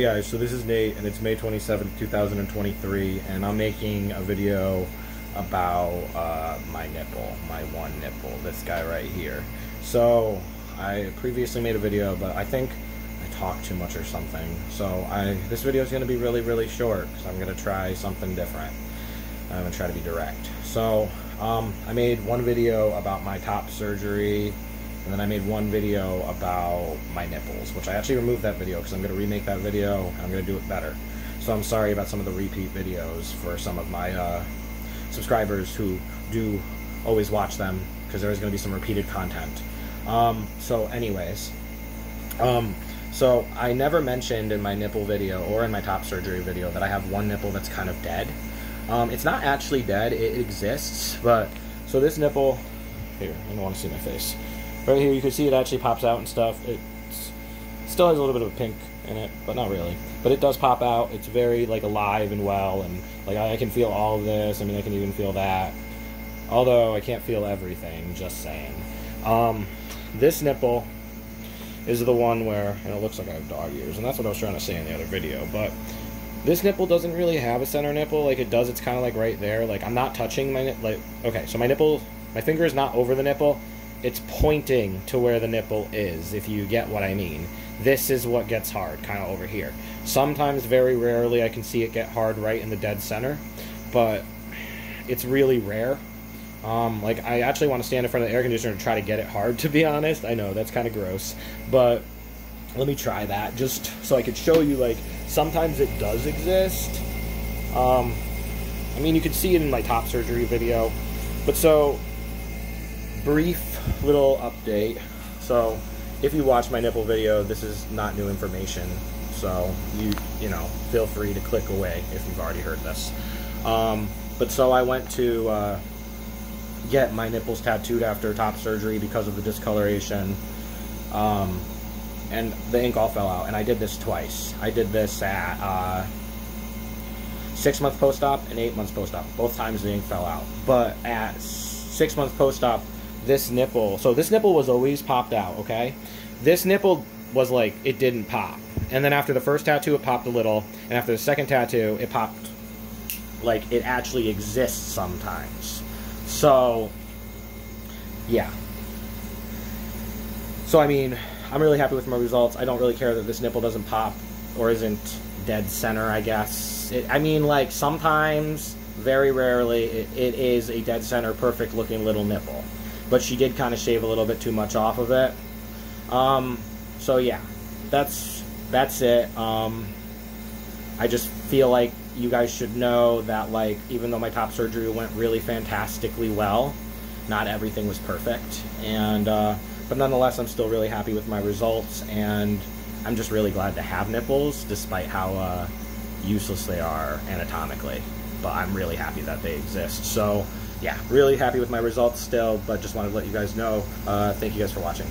Hey guys, so this is Nate and it's May 27th, 2023 and I'm making a video about uh, my nipple, my one nipple, this guy right here. So I previously made a video but I think I talked too much or something. So I this video is going to be really really short because I'm going to try something different. I'm going to try to be direct. So um, I made one video about my top surgery and then I made one video about my nipples, which I actually removed that video because I'm going to remake that video and I'm going to do it better. So I'm sorry about some of the repeat videos for some of my uh, subscribers who do always watch them because there is going to be some repeated content. Um, so, anyways, um, so I never mentioned in my nipple video or in my top surgery video that I have one nipple that's kind of dead. Um, it's not actually dead; it exists, but so this nipple here, I don't want to see my face. Right here, you can see it actually pops out and stuff. It still has a little bit of a pink in it, but not really. But it does pop out. It's very like alive and well, and like I, can feel all of this. I mean, I can even feel that. Although I can't feel everything. Just saying. Um, this nipple is the one where and it looks like I have dog ears, and that's what I was trying to say in the other video. But this nipple doesn't really have a center nipple. Like it does, it's kind of like right there. Like I'm not touching my like. Okay, so my nipple, my finger is not over the nipple it's pointing to where the nipple is, if you get what I mean. This is what gets hard, kind of over here. Sometimes, very rarely, I can see it get hard right in the dead center, but it's really rare. Um, like, I actually want to stand in front of the air conditioner and try to get it hard, to be honest. I know, that's kind of gross, but let me try that just so I could show you, like, sometimes it does exist. Um, I mean, you can see it in my top surgery video, but so brief little update. So, if you watch my nipple video, this is not new information. So, you you know, feel free to click away if you've already heard this. Um, but so I went to uh, get my nipples tattooed after top surgery because of the discoloration. Um, and the ink all fell out. And I did this twice. I did this at uh, six month post op and eight months post op. Both times the ink fell out. But at six month post op, this nipple. So this nipple was always popped out, okay? This nipple was like it didn't pop. And then after the first tattoo it popped a little, and after the second tattoo it popped like it actually exists sometimes. So yeah. So I mean, I'm really happy with my results. I don't really care that this nipple doesn't pop or isn't dead center, I guess. It, I mean, like, sometimes, very rarely, it, it is a dead center, perfect looking little nipple but she did kind of shave a little bit too much off of it. Um, so yeah, that's that's it. Um, I just feel like you guys should know that like even though my top surgery went really fantastically well, not everything was perfect, and uh, but nonetheless, I'm still really happy with my results, and I'm just really glad to have nipples, despite how uh, useless they are anatomically. But I'm really happy that they exist. So yeah, really happy with my results still, but just wanted to let you guys know. Uh, thank you guys for watching.